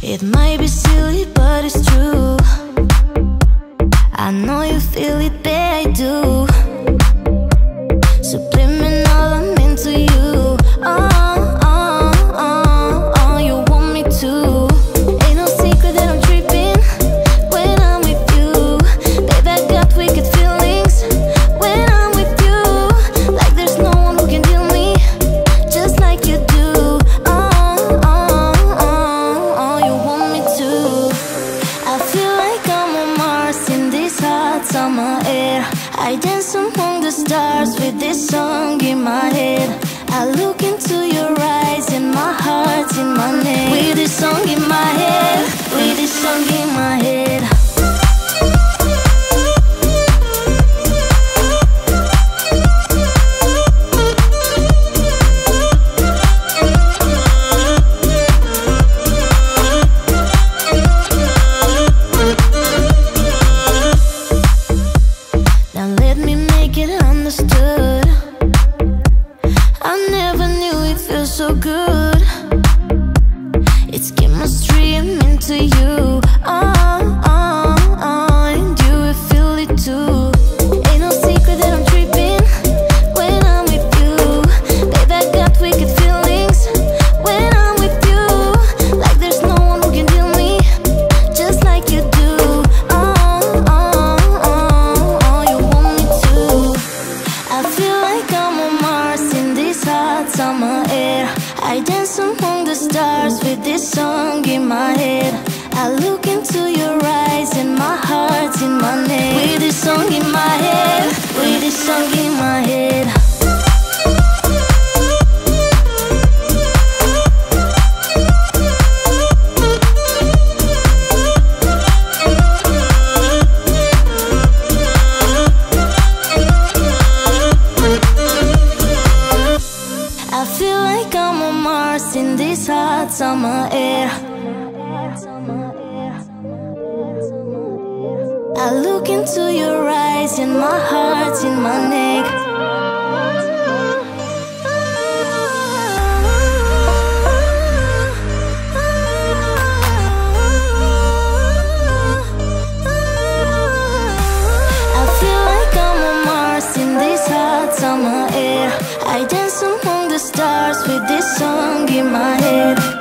It might be silly, but it's true. I know you feel it, babe, I do. I dance among the stars with this song in my head. I look into your eyes and my heart's in my neck. With this song in my head, with this me make it understood. I never knew it feels so good. Summer air. I dance among the stars with this song in my head. I look into your eyes and my heart's in my neck. With this song in my head, with this song in hot summer air. I look into your eyes and my heart's in my neck. I feel like I'm on Mars in this hot summer air. I dance among in my head.